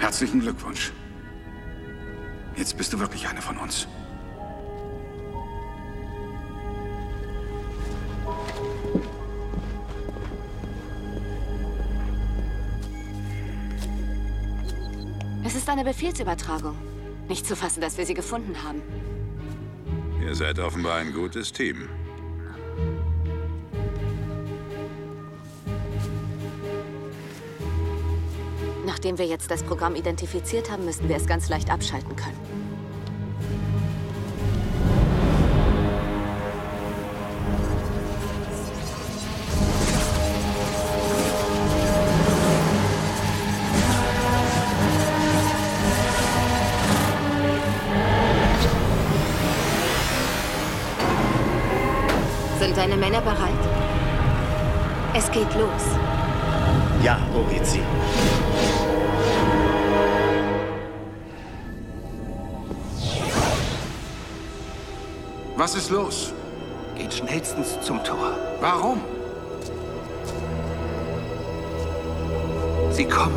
Herzlichen Glückwunsch. Jetzt bist du wirklich eine von uns. Es ist eine Befehlsübertragung. Nicht zu fassen, dass wir sie gefunden haben. Ihr seid offenbar ein gutes Team. Nachdem wir jetzt das Programm identifiziert haben, müssten wir es ganz leicht abschalten können. Sind deine Männer bereit? Es geht los. Ja, Orizi. Was ist los? Geht schnellstens zum Tor. Warum? Sie kommen.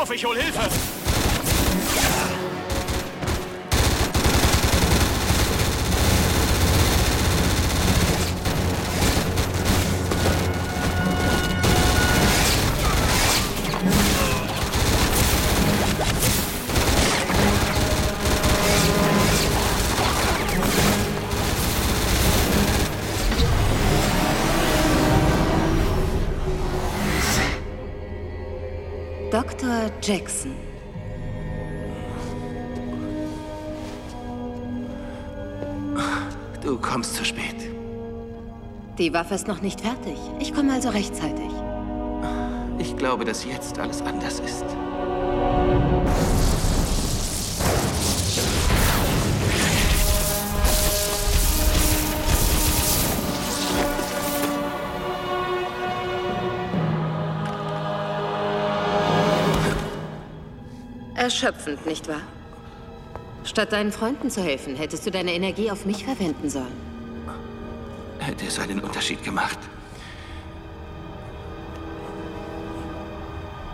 Auf, ich hol Hilfe! Dr. Jackson. Du kommst zu spät. Die Waffe ist noch nicht fertig. Ich komme also rechtzeitig. Ich glaube, dass jetzt alles anders ist. Erschöpfend, nicht wahr? Statt deinen Freunden zu helfen, hättest du deine Energie auf mich verwenden sollen. Hätte es einen Unterschied gemacht.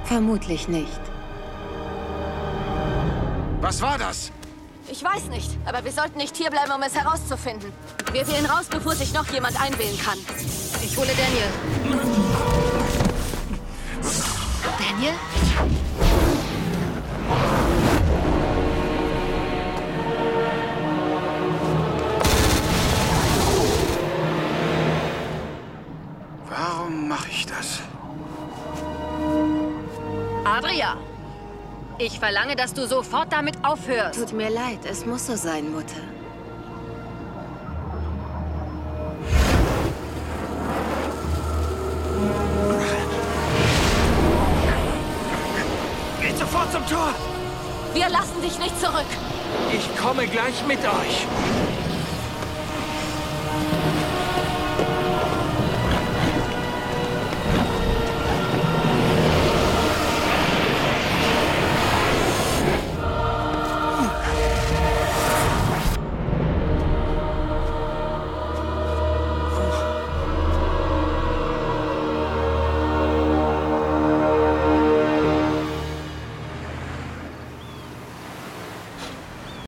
Vermutlich nicht. Was war das? Ich weiß nicht, aber wir sollten nicht hierbleiben, um es herauszufinden. Wir wählen raus, bevor sich noch jemand einwählen kann. Ich hole Daniel. Daniel? Adria, ich verlange, dass du sofort damit aufhörst. Tut mir leid, es muss so sein, Mutter. Geht sofort zum Tor! Wir lassen dich nicht zurück. Ich komme gleich mit euch.